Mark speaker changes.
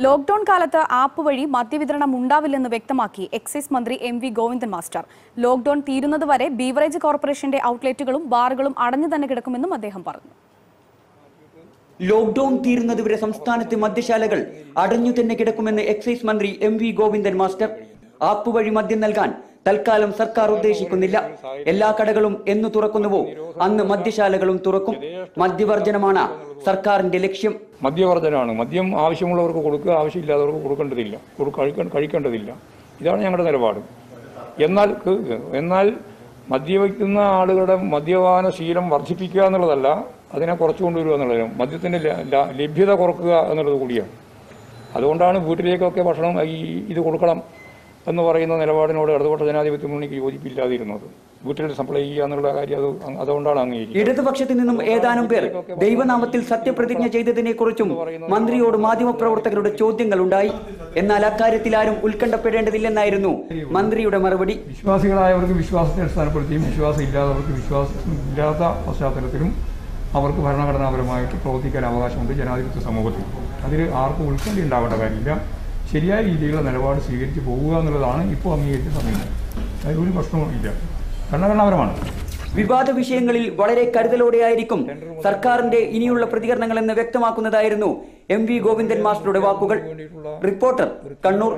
Speaker 1: Lockdown കാലത്ത് app വഴി മദ്യവിതരണം ഉണ്ടാവില്ലെന്ന് വ്യക്തമാക്കി എക്സൈസ് മന്ത്രി M V Govindan master. Lockdown തീരുന്നതുവരെ beverage കോർപ്പറേഷന്റെ ഔട്ട്ലെറ്റുകളും ബാറുകളും അടഞ്ഞു തന്നെ കിടക്കുമെന്നും അദ്ദേഹം പറഞ്ഞു.
Speaker 2: ലോക്ഡൌൺ തീരുന്നതുവരെ സംസ്ഥാനത്തെ മദ്യശാലകൾ അടഞ്ഞു തന്നെ കിടക്കുമെന്ന് എക്സൈസ് മന്ത്രി M V Govindan master. App വഴി മദ്യം നൽകാൻ തൽക്കാലം സർക്കാർ ഉദ്ദേശിക്കുന്നില്ല. എല്ലാ കടകളും എന്ന് തുറക്കുന്നുവോ അന്ന് മദ്യശാലകളും തുറക്കും. മദ്യവർജനമാണ് സർക്കാരിന്റെ ലക്ഷ്യം.
Speaker 3: മദ്യവർജനമാണ്. മദ്യം ആവശ്യമുള്ളവർക്ക് കൊടുക്കുക ആവശ്യമില്ലാത്തവർക്ക് കൊടുക്കേണ്ടതില്ല. കൊടുക്ക- കഴിക്ക- കഴിക്കേണ്ടതില്ല. ഇതാണ് ഞങ്ങളുടെ നിലപാട്. എന്നാൽ എന്നാൽ മദ്യപിക്കുന്ന ആളുകളുടെ മദ്യപാന ശീലം വർദ്ധിപ്പിക്കുക എന്നുള്ളതല്ല അതിനെ കുറച്ചു കൊണ്ടുവരിക എന്നുള്ളത് മദ്യത്തിന്റെ ലഭ്യത കുറക്കുക എന്നുള്ളത് കൂടിയാണ്. അതുകൊണ്ടാണ് വീട്ടിലേക്കൊക്കെ ഭക്ഷണം ഈ ഇത് കൊടുക്കണം. എന്ന് പറയുന്ന നിലപാടിനോട് ഇടതുപക്ഷ ജനാധിപത്യ മുന്നണിക്ക് യോജിപ്പില്ലാതിരുന്നത്. വീട്ടിൽ സപ്ലൈ ചെയ്യുക എന്നുള്ള കാര്യം അത് അതുകൊണ്ടാണ് അംഗീകരിക്കുന്നത്.
Speaker 2: ഇടതുപക്ഷത്തിൽ നിന്നും ഏതാനും പേർ ദൈവനാമത്തിൽ സത്യപ്രതിജ്ഞ ചെയ്തതിനെ കുറിച്ചും മന്ത്രിയോട് മാധ്യമപ്രവർത്തകരുടെ ചോദ്യങ്ങൾ ഉണ്ടായി എന്നാൽ അക്കാര്യത്തിൽ ആരും ഉത്കണ്ഠപ്പെടേണ്ടതില്ലെന്നായിരുന്നു മന്ത്രിയുടെ മറുപടി.
Speaker 3: വിശ്വാസികളായവർക്ക് വിശ്വാസത്തെ അടിസ്ഥാനപ്പെടുത്തിയും വിശ്വാസം ഇല്ലാത്തവർക്ക് വിശ്വാസം ഇല്ലാത്ത പശ്ചാത്തലത്തിലും അവർക്ക് ഭരണഘടനാപരമായിട്ട് പ്രവർത്തിക്കാൻ അവകാശമുണ്ട് ജനാധിപത്യ സമൂഹത്തിൽ. അതിൽ ആർക്കും ഉത്കണ്ഠ ഉണ്ടാവേണ്ട കാര്യമില്ല. ശരിയായ രീതിയിലുള്ള നിലപാട് സ്വീകരിച്ച് പോവുക എന്നുള്ളതാണ് ഇപ്പോൾ അംഗീകരിച്ച സമീപനം. അതിൽ ഒരു പ്രശ്നവും ഇല്ല. ഭരണഘടനാപരമാണ്.
Speaker 2: വിവാദ വിഷയങ്ങളിൽ വളരെ കരുതലോടെയായിരിക്കും സർക്കാരിന്റെ ഇനിയുള്ള പ്രതികരണങ്ങൾ എന്ന് വ്യക്തമാക്കുന്നതായിരുന്നു എം വി ഗോവിന്ദൻ മാസ്റ്ററുടെ വാക്കുകൾ. റിപ്പോർട്ടർ കണ്ണൂർ.